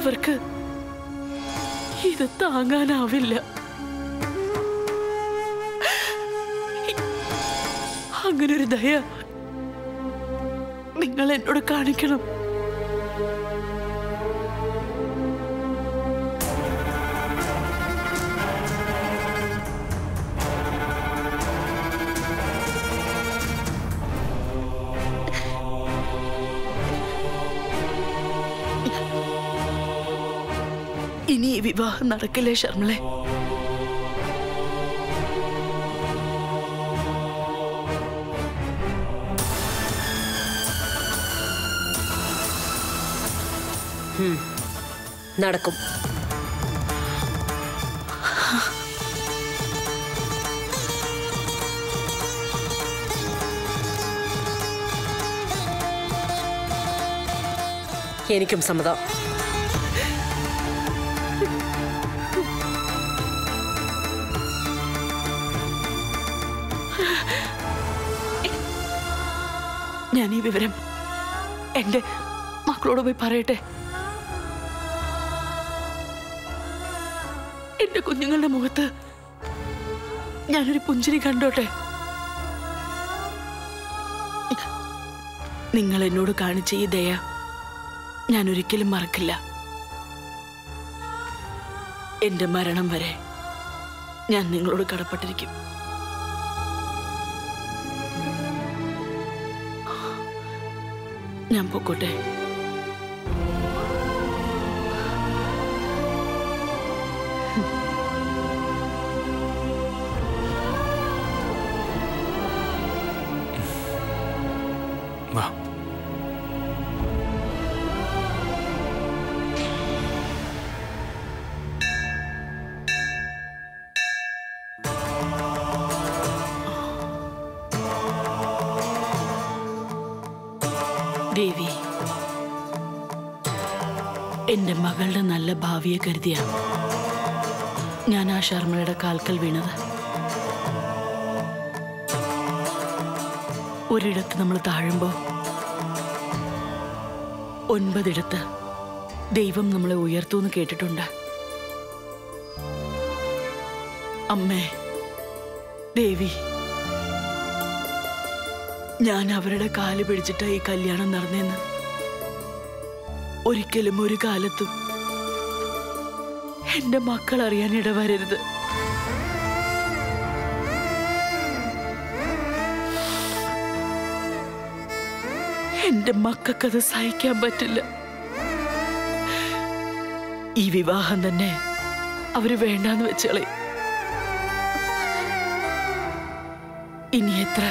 അവർക്ക് ഇത് താങ്ങാനാവില്ല. അങ്ങനൊരു ദയ നിങ്ങൾ എന്നോട് കാണിക്കണം. വിവാഹം നടക്കില്ലേ ശർമ്മളെ നടക്കും എനിക്കും സമ്മതം ഞാൻ ഈ വിവരം. എന്റെ മക്കളോട് പോയി പറയട്ടെ. എന്റെ കുഞ്ഞുങ്ങളുടെ മുഖത്ത് ഞാനൊരു പുഞ്ചിരി കണ്ടോട്ടെ? നിങ്ങൾ എന്നോട് കാണിച്ച ഈ ദയ ഞാൻ ഒരിക്കലും മറക്കില്ല. എന്റെ മരണം വരെ ഞാൻ നിങ്ങളോട് കടപ്പെട്ടിരിക്കും. ഞാൻ പൊക്കോട്ടെ. വാ. ദേവി എന്റെ മകളുടെ നല്ല ഭാവിയെ കരുതിയാണ് ഞാൻ ആ ശർമ്മയുടെ കാൽക്കൽ വീണത്. ഒരിടത്ത് നമ്മൾ താഴുമ്പോ ഒൻപതിടത്ത് ദൈവം നമ്മളെ ഉയർത്തൂന്ന് കേട്ടിട്ടുണ്ട്. അമ്മേ ദേവി ഞാൻ അവരുടെ കാൽ പിടിച്ചിട്ടാ ഈ കല്യാണം നടന്നെന്ന്. ഒരിക്കലും ഒരു കാലത്തും എന്റെ മക്കൾ അറിയാൻ ഇടവരരുത്. എന്റെ മക്കൾക്കത് സഹിക്കാൻ പറ്റില്ല. ഈ വിവാഹം തന്നെ അവർ വേണ്ടാന്ന് വെച്ചളെ. ഇനി എത്ര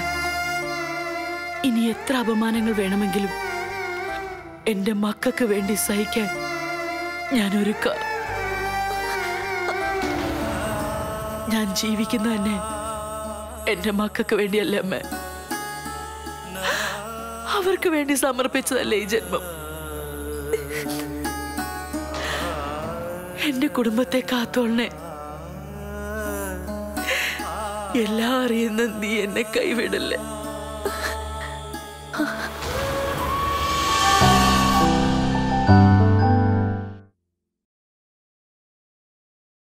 ഇനി എത്ര അപമാനങ്ങൾ വേണമെങ്കിലും എന്റെ മക്കൾക്ക് വേണ്ടി സഹിക്കാൻ ഞാൻ ഒരുക്ക ഞാൻ ജീവിക്കുന്ന തന്നെ എന്റെ മക്കൾക്ക് വേണ്ടിയല്ല അമ്മ. അവർക്ക് വേണ്ടി സമർപ്പിച്ചതല്ലേ ഈ ജന്മം. എന്റെ കുടുംബത്തെ കാത്തോളനെ എല്ലാം അറിയുന്ന നീ എന്നെ കൈവിടല്ലേ. 啊。